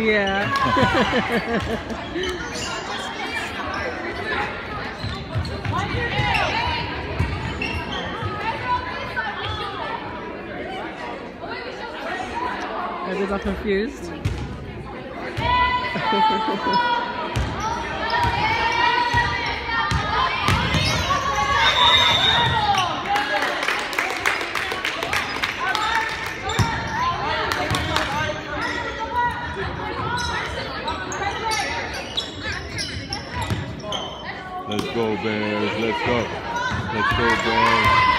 Yeah. Everyone's all confused. Bears. Let's go. Let's go, Bears.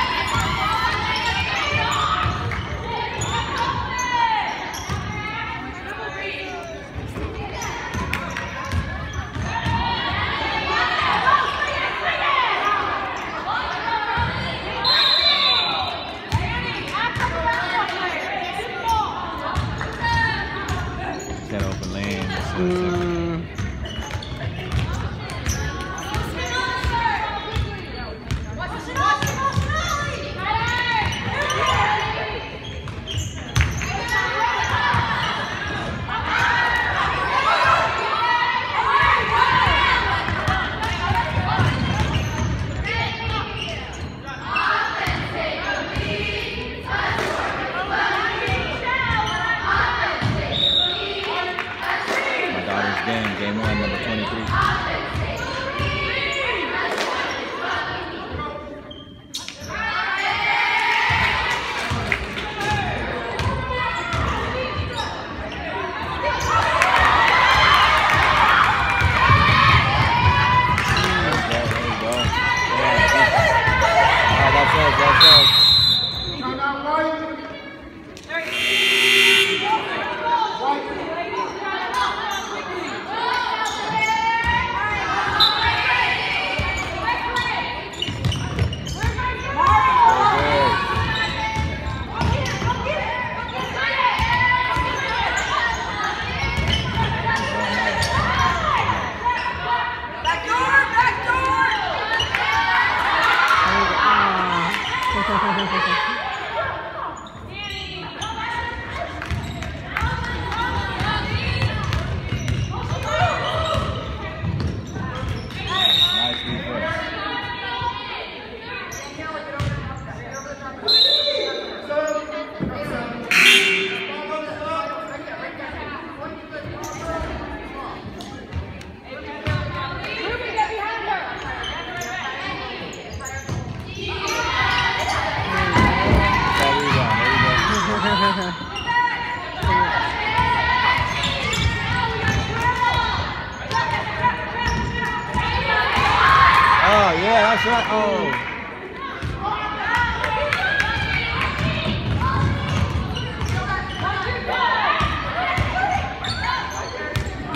That's right. Oh.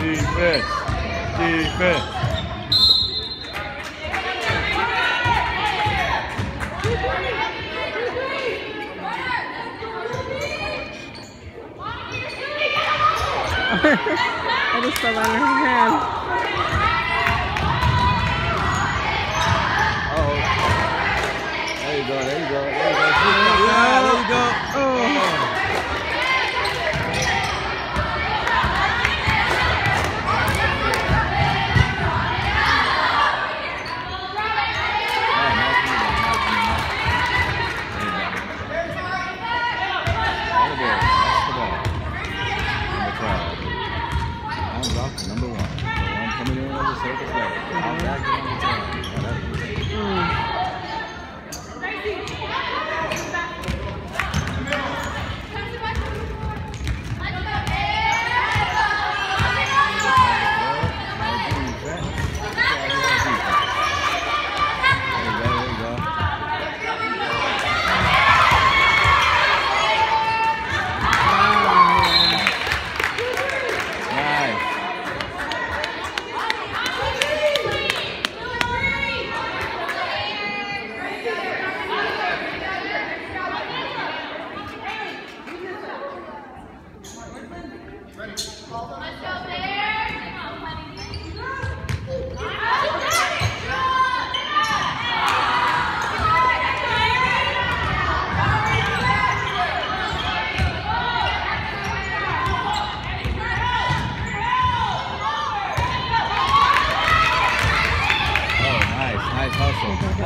Defense. Defense. I just fell out of her hand. go. There you go. There you go. There you go. Oh.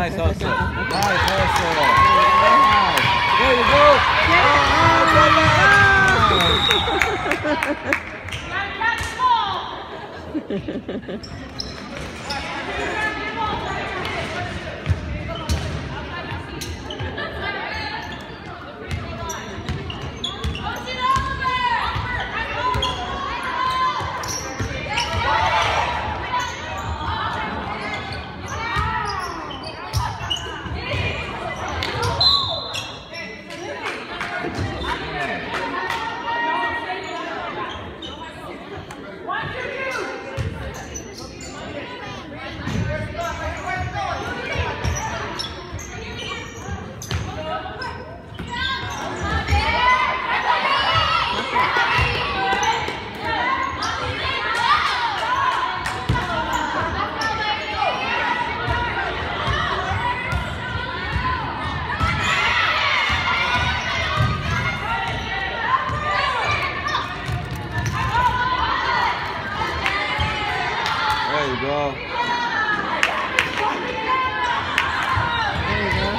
Nice hustle. Nice hustle. Nice. There you go. Oh, nice. There you go. There you go.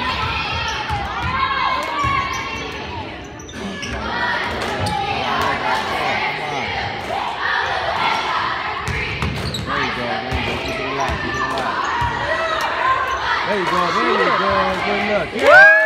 There you go, there you go. Good look. Yeah! There you go. That nice still, nice still, all the way. Yeah.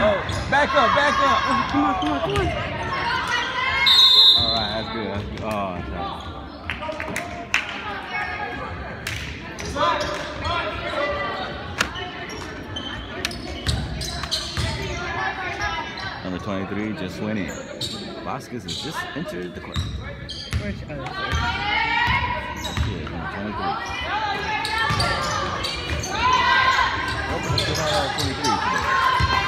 Oh, back up, back up. Come on, come on, come on. All right, that's good. That's good. Oh, that's right. Number 23 just went in. Vasquez has just entered the court. Where's oh, That's it, 23.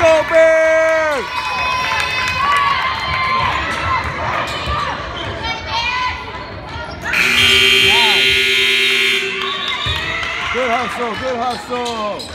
go, Bears. Good hustle, good hustle.